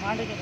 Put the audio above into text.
மாட்டுக்கு